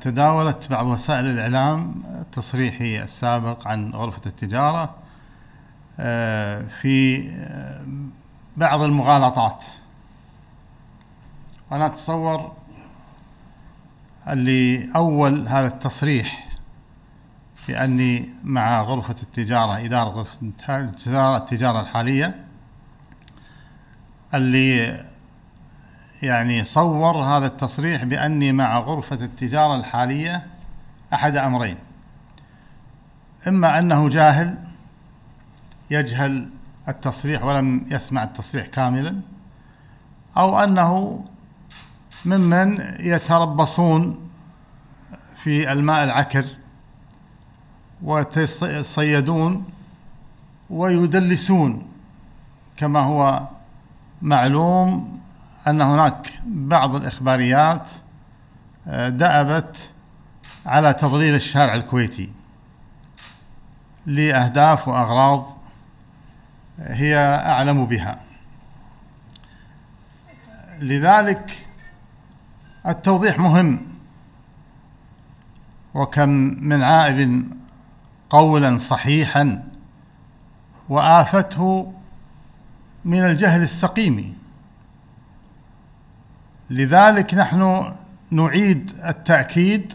تداولت بعض وسائل الإعلام تصريحي السابق عن غرفة التجارة آه، في آه، بعض المغالطات. أنا أتصور اللي أول هذا التصريح بأني مع غرفة التجارة إدارة غرفة التجارة الحالية اللي يعني صور هذا التصريح بأني مع غرفة التجارة الحالية أحد أمرين. إما أنه جاهل يجهل التصريح ولم يسمع التصريح كاملا أو أنه ممن يتربصون في الماء العكر ويتصيدون ويدلسون كما هو معلوم أن هناك بعض الإخباريات آه، دأبت على تضليل الشارع الكويتي لأهداف وأغراض هي أعلم بها. لذلك التوضيح مهم. وكم من عائب قولا صحيحا وآفته من الجهل السقيم. لذلك نحن نعيد التأكيد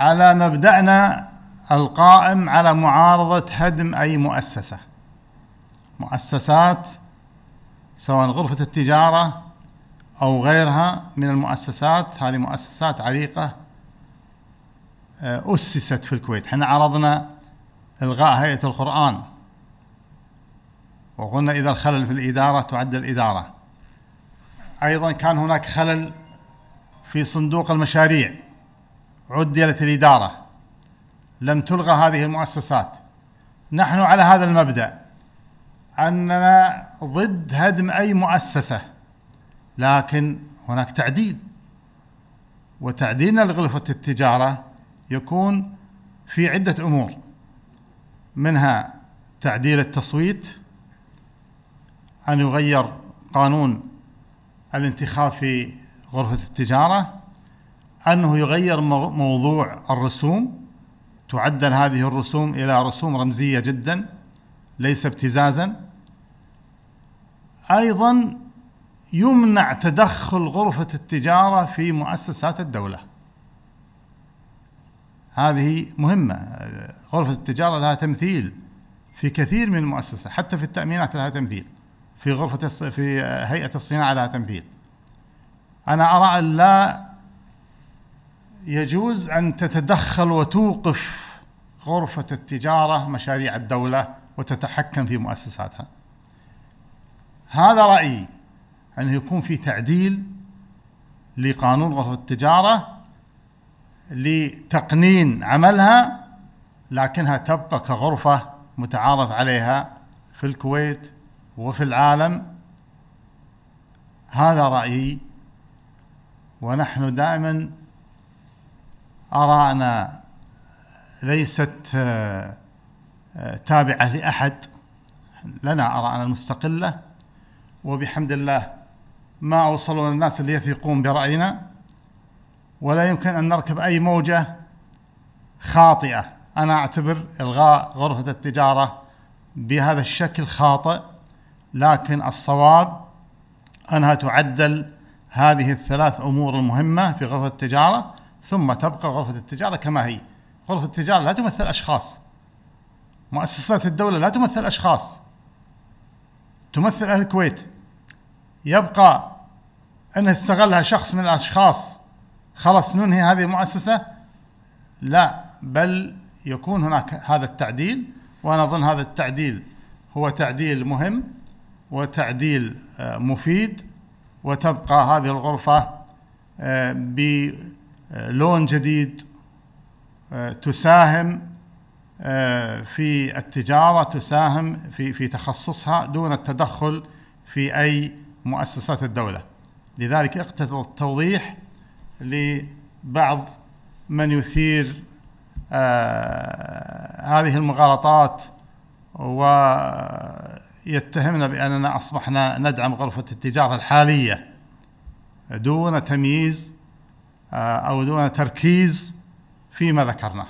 على مبدأنا القائم على معارضة هدم أي مؤسسة. مؤسسات سواء غرفة التجارة أو غيرها من المؤسسات. هذه مؤسسات عريقة آه، أسست في الكويت. إحنا عرضنا إلغاء هيئة القرآن وقلنا إذا الخلل في الإدارة تعد الإدارة. أيضا كان هناك خلل في صندوق المشاريع عدلت الإدارة لم تلغى هذه المؤسسات. نحن على هذا المبدأ. أننا ضد هدم أي مؤسسة لكن هناك تعديل. وتعديلنا لغرفة التجارة يكون في عدة أمور. منها تعديل التصويت أن يغير قانون الانتخاب في غرفة التجارة أنه يغير موضوع الرسوم. تعدل هذه الرسوم إلى رسوم رمزية جدا ليس ابتزازا. أيضا يمنع تدخل غرفة التجارة في مؤسسات الدولة. هذه مهمة. غرفة التجارة لها تمثيل في كثير من المؤسسات حتى في التأمينات لها تمثيل. في غرفة في هيئة الصناعة لها تمثيل. أنا أرى أن لا يجوز أن تتدخل وتوقف غرفة التجارة مشاريع الدولة وتتحكم في مؤسساتها. هذا رأيي أنه يكون في تعديل لقانون غرفة التجارة لتقنين عملها لكنها تبقى كغرفة متعارف عليها في الكويت وفي العالم هذا رأيي ونحن دائما آراءنا ليست آه، آه، تابعة لأحد. لنا آراءنا المستقلة وبحمد الله ما أوصلوا الناس اللي يثقون برأينا ولا يمكن أن نركب أي موجة خاطئة. أنا أعتبر إلغاء غرفة التجارة بهذا الشكل خاطئ. لكن الصواب أنها تعدل هذه الثلاث أمور المهمة في غرفة التجارة ثم تبقى غرفة التجارة كما هي. غرفة التجارة لا تمثل أشخاص. مؤسسات الدولة لا تمثل أشخاص. تمثل أهل الكويت. يبقى أن استغلها شخص من الأشخاص خلاص ننهي هذه المؤسسة. لا بل يكون هناك هذا التعديل وأنا أظن هذا التعديل هو تعديل مهم. وتعديل آه، مفيد وتبقى هذه الغرفة آه، بلون جديد آه، تساهم في التجارة تساهم في في تخصصها دون التدخل في أي مؤسسات الدولة. لذلك اقتضى التوضيح لبعض من يثير هذه المغالطات و يتهمنا بأننا أصبحنا ندعم غرفة التجارة الحالية دون تمييز أو دون تركيز فيما ذكرناه.